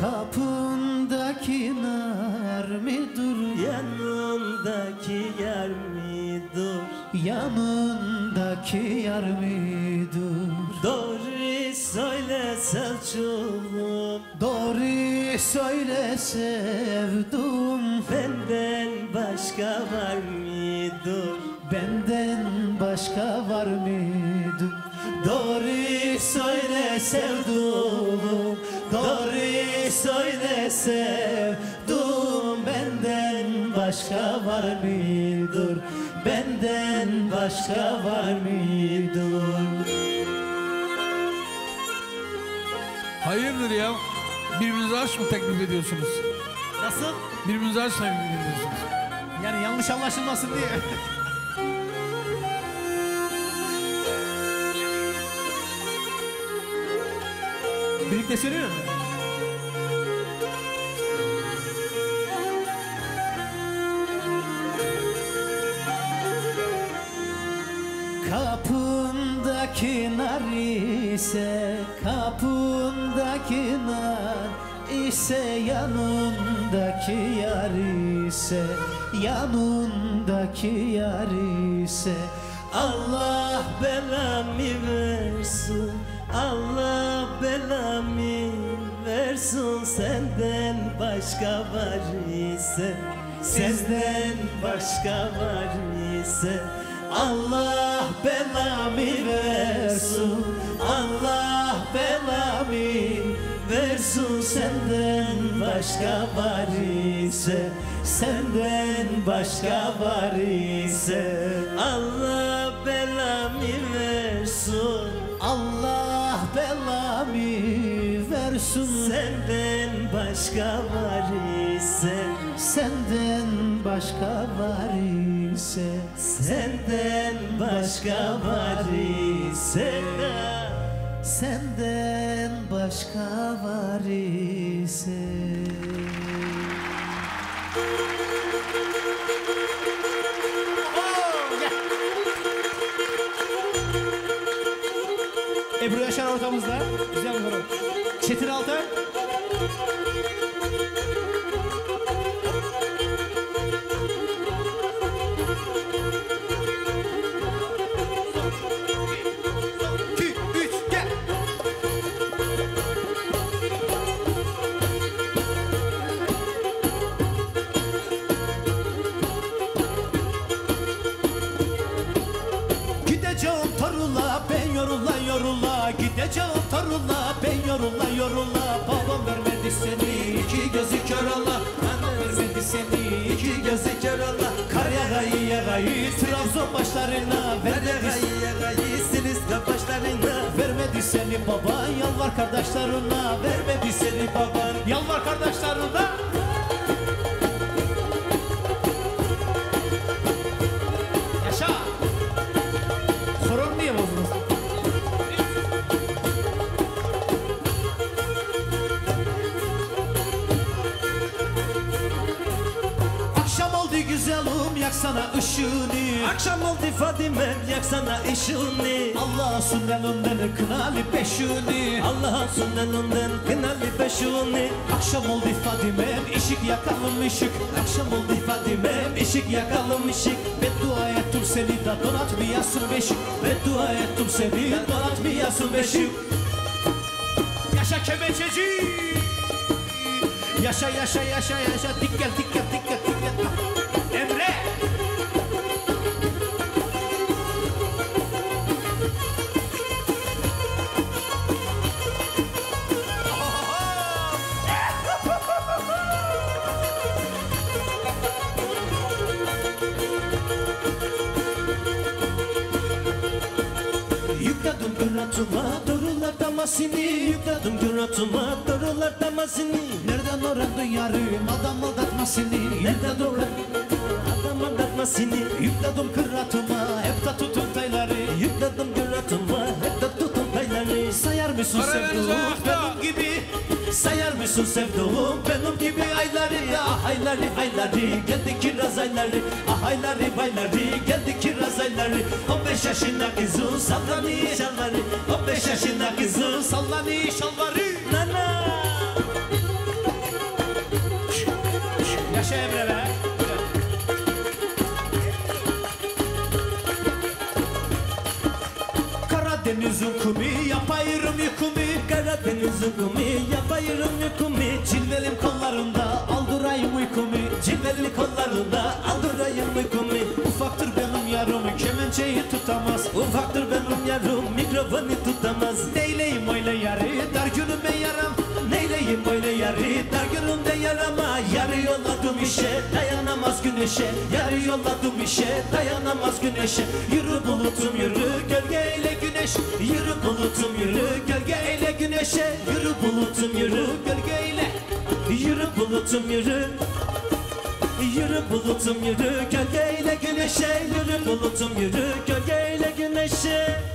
Kapındaki nar midur Yanındaki yer mi dur Yanındaki yar midur Doğru söyle Selçuk'um Doğru söyle sevdum. Benden başka var mıdır? Benden başka var mıydı? Doğru söyle sevdum sevdum Benden başka var mıdır? Benden başka var mıdır? Hayırdır ya? Birbirinize aşk mı teklif ediyorsunuz? Nasıl? Birbirinize aşk mı teklif ediyorsunuz? Yani yanlış anlaşılmasın diye. Birlikte söylüyor mu? Kapındaki nar ise Kapındaki nar ise Yanındaki yar ise Yanındaki yar ise. Allah belamı versin Allah belamı versin. Senden başka var ise Senden başka var ise Allah belamı versin. Allah belamı versin. Senden başka var ise Senden başka var ise. Allah belamı versin. Allah belamı versin. Senden başka var ise Senden başka var ise Senden başka var ise Senden başka var ise Ebru Yaşar ortamızda. Güzel bir grup. Çetin Altay. Yorula Babam vermedi seni iki gözü kör Allah Anne vermedi seni iki gözü kör Allah Kar yağayı yağayı Trabzon başlarına Vermedi gayı Silistre başlarına Vermedi seni baban yalvar kardeşlerine. Vermedi seni baban yalvar kardeşlerine güzelim yaksana ışığını. Akşam oldu Fadime yaksana ışığını. Allah sünnelünden kınalı beşini Allah'a sünnetinden kınalı beşiğini Akşam oldu Fadime'm ışık yakalım ışık. Akşam oldu Fadime'm ışık yakalım ışık. Beddua ettim seni de donatmayasın beşik. Beddua ettim seni de donatmayasın beşik. Yaşa kemençeci Yaşa yaşa yaşa yaşa. Dikkat dikkat dikkat Yükledim güratıma doğrular damasını Yükledim güratıma doğrular damasını Nereden öğrendin yarım? Adam aldatmasını Nerede doğru adam anlatmasını Yükledim kıratıma hep de tutun tayları. Yükledim güratıma hep de tutun payları Sayar mısın Karadeniz'e sevduğum ayakta. benim gibi Sayar mısın sevduğum benim gibi ayları Ah ayları ayları. Geldi kiraz ayları Ah ayları bayları geldi kiraz ayları. 15 yaşında kızı sallanıyor şalvarı. 15 yaşında kızı sallanıyor şalvarı Deniz ukumi yapayırım yukumi Cilvelim kollarında aldırayım uykumu Cilveli kollarında aldırayım uykumu. Ufaktır benim yarım kemençeyi tutamaz. Ufaktır benim yarım mikrofonu tutamaz. Neyleyim öyle yarı dar günüme yaram Neyleyim böyle yarı. Dar günümde yarama. Yarı yolladım işe. Dayanamaz güneşe. Yarı yolladım işe. Dayanamaz güneşe. Yürü bulutum yürü. Gölgeyle güneş. Yürü bulutum yürü. Gölgeyle güneşe. Yürü bulutum yürü. Gölgeyle. Yürü bulutum yürü. Yürü bulutum yürü. Gölgeyle güneşe. Yürü bulutum yürü. Gölgeyle güneşe